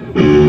Mm-hmm.